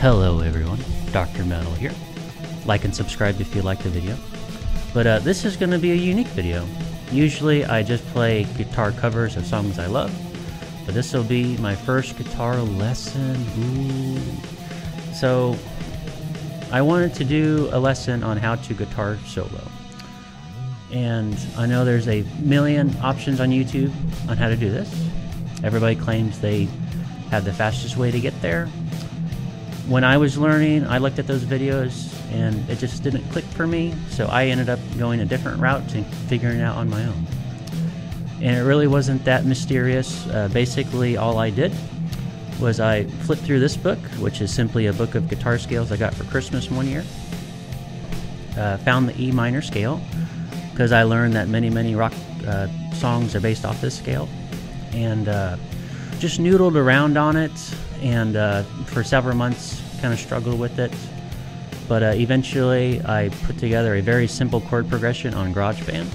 Hello everyone, Dr. Metal here. Like and subscribe if you like the video. But uh, this is going to be a unique video. Usually I just play guitar covers of songs I love, but this will be my first guitar lesson. Ooh. So I wanted to do a lesson on how to guitar solo. And I know there's a million options on YouTube on how to do this. Everybody claims they have the fastest way to get there. When I was learning, I looked at those videos and it just didn't click for me, so I ended up going a different route and figuring it out on my own. And it really wasn't that mysterious. Uh, basically, all I did was I flipped through this book, which is simply a book of guitar scales I got for Christmas one year. Uh, found the E minor scale because I learned that many, many rock uh, songs are based off this scale. And uh, just noodled around on it and uh, for several months kind of struggled with it. But uh, eventually I put together a very simple chord progression on GarageBand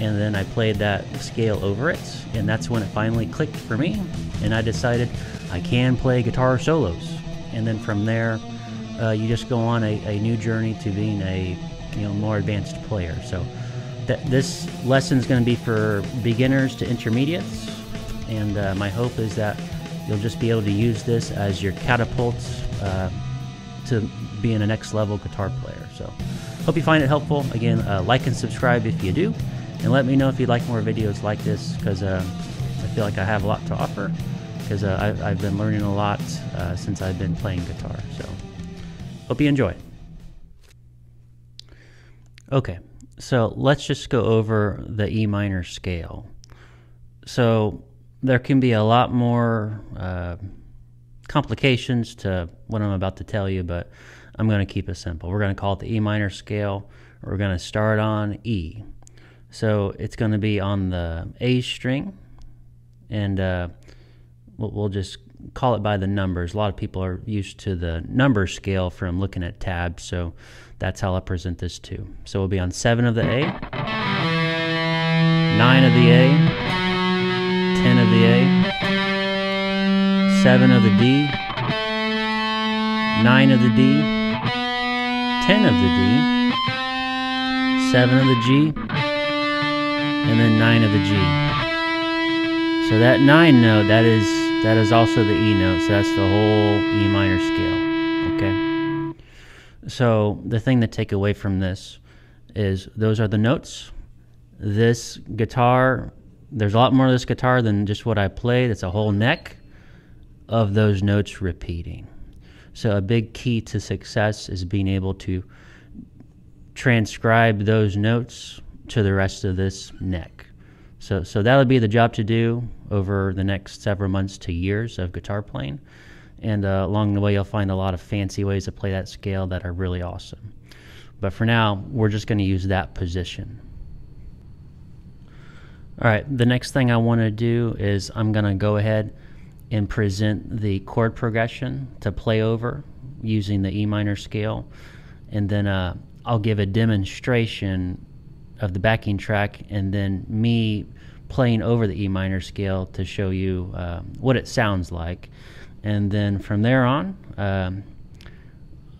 and then I played that scale over it and that's when it finally clicked for me and I decided I can play guitar solos. And then from there, uh, you just go on a, a, new journey to being a you know more advanced player. So th- this lesson is going to be for beginners to intermediates, and uh, my hope is that you'll just be able to use this as your catapult uh, to being a next level guitar player. So hope you find it helpful. Again, uh, like and subscribe if you do, and let me know if you'd like more videos like this because uh, I feel like I have a lot to offer because uh, I've, I've, been learning a lot uh, since I've been playing guitar. So, hope you enjoy. Okay, so let's just go over the E minor scale. So, there can be a lot more uh, complications to what I'm about to tell you, but I'm going to keep it simple. We're going to call it the E minor scale. We're going to start on E. So, it's going to be on the A string, and uh, we'll, just call it by the numbers. A lot of people are used to the number scale from looking at tabs, so that's how I'll present this too. So we'll be on 7 of the A, 9 of the A, 10 of the A, 7 of the D, 9 of the D, 10 of the D, 7 of the G, and then 9 of the G. So that 9 note, that is that is also the E note, so that's the whole E minor scale. Okay. So the thing to take away from this is those are the notes. This guitar, there's a lot more of this guitar than just what I played. It's a whole neck of those notes repeating. So a big key to success is being able to transcribe those notes to the rest of this neck. So, so that'll be the job to do over the next several months to years of guitar playing. And uh, along the way, you'll find a lot of fancy ways to play that scale that are really awesome. But for now, we're just going to use that position. All right, the next thing I want to do is I'm going to go ahead and present the chord progression to play over using the E minor scale. And then uh, I'll give a demonstration of the backing track and then me playing over the E minor scale to show you uh, what it sounds like. And then from there on, um,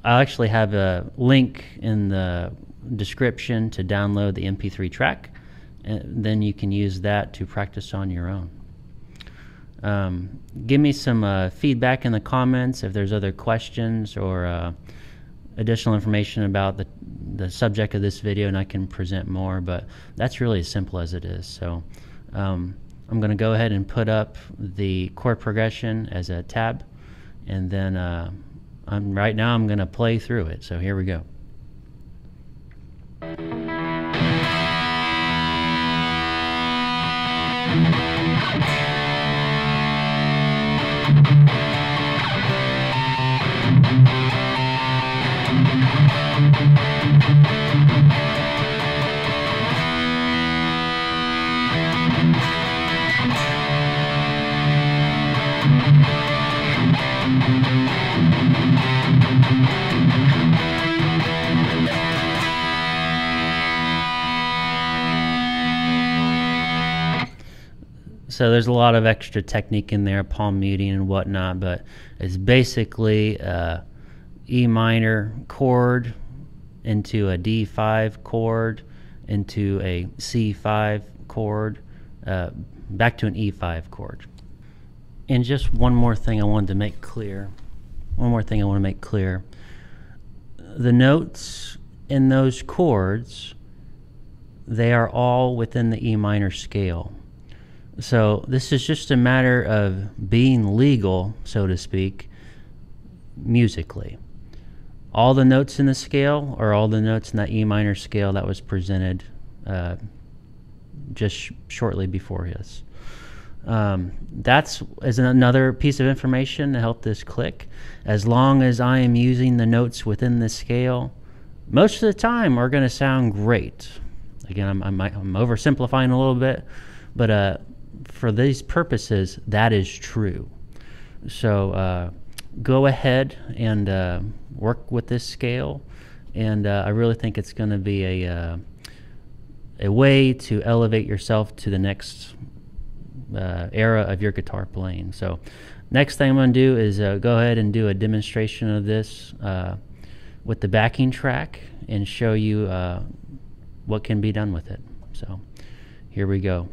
I'll actually have a link in the description to download the MP3 track. And then you can use that to practice on your own. Um, give me some uh, feedback in the comments if there's other questions or uh, additional information about the, the subject of this video and I can present more, but that's really as simple as it is. So um, I'm going to go ahead and put up the chord progression as a tab, and then uh, I'm, right now I'm going to play through it. So here we go. So there's a lot of extra technique in there, palm muting and whatnot, but it's basically uh, E minor chord into a D5 chord into a C5 chord uh, back to an E5 chord. And just one more thing I wanted to make clear. One more thing I want to make clear. The notes in those chords, they are all within the E minor scale. So this is just a matter of being legal, so to speak, musically. All the notes in the scale are all the notes in that E minor scale that was presented uh, just sh- shortly before his. Um, that's is another piece of information to help this click. As long as I am using the notes within the scale, most of the time are going to sound great. Again, I'm, I'm, I'm, oversimplifying a little bit, but uh, for these purposes, that is true. So uh, go ahead and uh, work with this scale, and uh, I really think it's going to be a uh, a way to elevate yourself to the next uh, era of your guitar playing. So, next thing I'm going to do is go ahead and do a demonstration of this with the backing track and show you what can be done with it. So, here we go.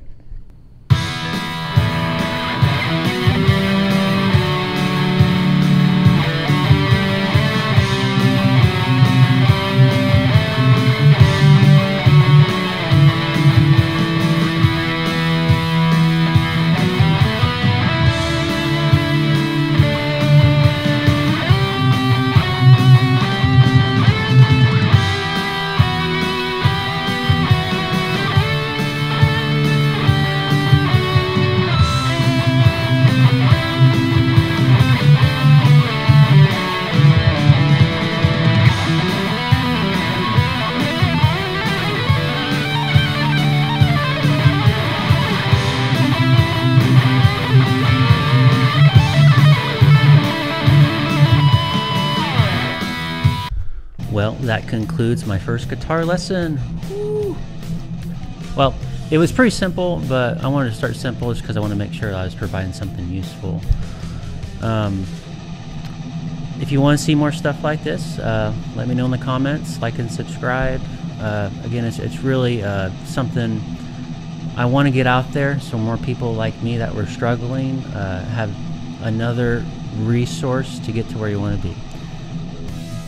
That concludes my first guitar lesson. Woo. Well, it was pretty simple, but I wanted to start simple just because I want to make sure I was providing something useful. Um, if you want to see more stuff like this, uh, let me know in the comments. Like and subscribe. Uh, again, it's, it's really uh, something I want to get out there so more people like me that were struggling uh, have another resource to get to where you want to be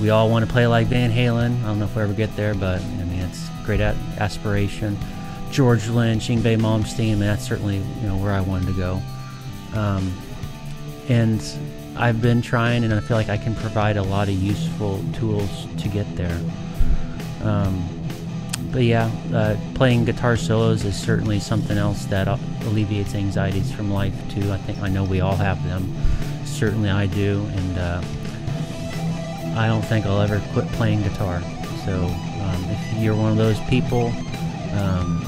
we all want to play like Van Halen. I don't know if we ever get there, but I mean, it's great aspiration. George Lynch, Yngwie Malmsteen, and that's certainly you know where I wanted to go. Um, and I've been trying, and I feel like I can provide a lot of useful tools to get there. Um, but yeah, uh, playing guitar solos is certainly something else that alleviates anxieties from life too. I think I know we all have them. Certainly I do, and. Uh, I don't think I'll ever quit playing guitar. So um, if you're one of those people, um,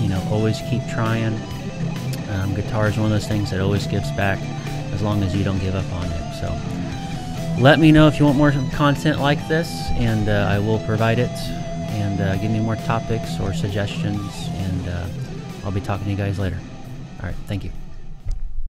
you know, always keep trying. Um, guitar is one of those things that always gives back as long as you don't give up on it. So let me know if you want more content like this, and uh, I will provide it. And uh, give me more topics or suggestions, and uh, I'll be talking to you guys later. All right, thank you.